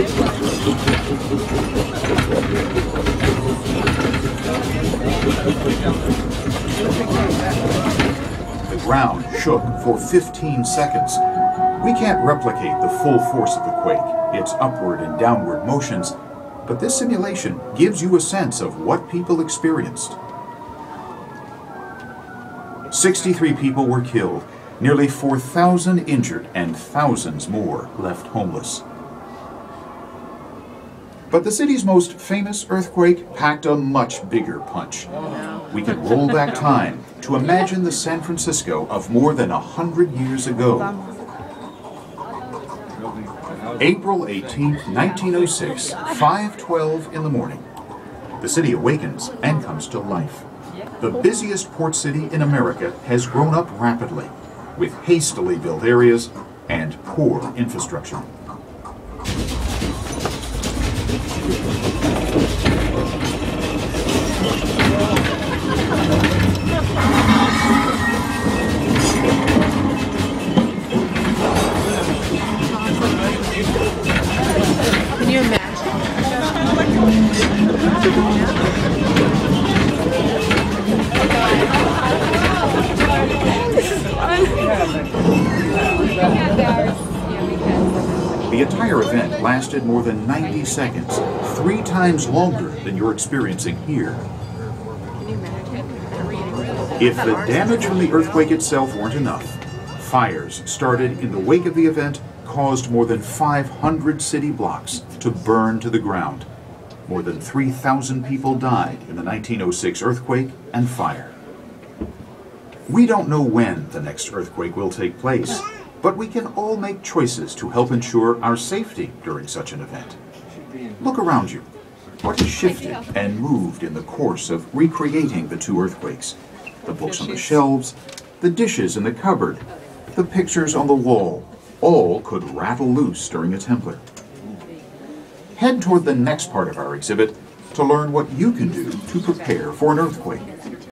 The ground shook for 15 seconds. We can't replicate the full force of the quake, its upward and downward motions, but this simulation gives you a sense of what people experienced. 63 people were killed, nearly 4,000 injured, and thousands more left homeless. But the city's most famous earthquake packed a much bigger punch. We can roll back time to imagine the San Francisco of more than a hundred years ago. April 18, 1906, 5.12 in the morning. The city awakens and comes to life. The busiest port city in America has grown up rapidly, with hastily built areas and poor infrastructure. Can you imagine? The entire event lasted more than 90 seconds, three times longer than you're experiencing here. If the damage from the earthquake itself weren't enough, fires started in the wake of the event caused more than 500 city blocks to burn to the ground. More than 3,000 people died in the 1906 earthquake and fire. We don't know when the next earthquake will take place, but we can all make choices to help ensure our safety during such an event. Look around you. What has shifted and moved in the course of recreating the two earthquakes? The books on the shelves, the dishes in the cupboard, the pictures on the wall, all could rattle loose during a temblor. Head toward the next part of our exhibit to learn what you can do to prepare for an earthquake.